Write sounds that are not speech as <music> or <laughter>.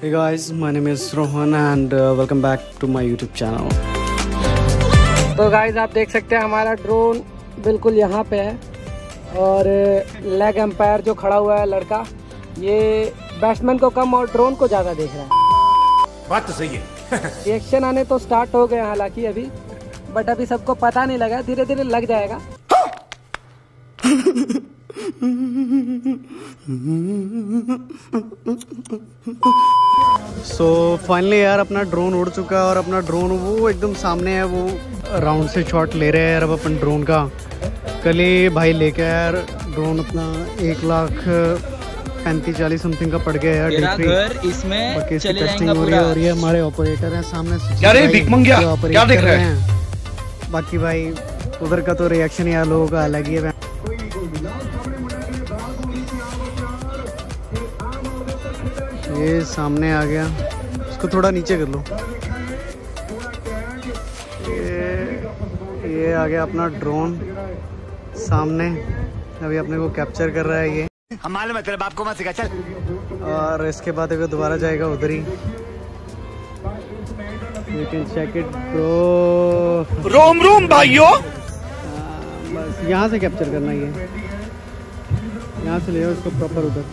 Hey guys, my name is Rohan and uh, welcome back to my YouTube channel. तो guys आप देख सकते हैं हमारा ड्रोन बिल्कुल यहाँ पे है और लेग एम्पायर जो खड़ा हुआ है लड़का ये बैट्समैन को कम और ड्रोन को ज़्यादा देख रहा है। बात तो सही है। <laughs> रिएक्शन आने तो स्टार्ट हो गए हालाँकि अभी बट अभी सबको पता नहीं लगा धीरे धीरे लग जाएगा। <laughs> सो so, फाइनली यार अपना ड्रोन उड़ चुका है और अपना ड्रोन वो एकदम सामने है वो राउंड से शॉट ले रहे हैं यार अब अपन ड्रोन का। कल ही भाई लेके आया यार ड्रोन अपना एक लाख पैंतीस चालीस समथिंग का पड़ गया यार घर इसमें चले टेस्टिंग हो रही है और ये हमारे ऑपरेटर हैं सामने क्या रे, भाई मंगिया? क्या देख रहे हैं? बाकी भाई उधर का तो रिएक्शन यार लोगों का अलग ही है। ये सामने आ गया। इसको थोड़ा नीचे कर लो। ये ये आ गया अपना ड्रोन सामने। अभी अपने को कैप्चर कर रहा है ये। हम मालूम है तेरे बाप को मत सिखा चल। और इसके बाद अगर दोबारा जाएगा उधर ही। You can check it bro रोम रोम भाइयों। बस यहाँ से कैप्चर करना ये। यहाँ से ले जाओ इसको प्रॉपर उधर।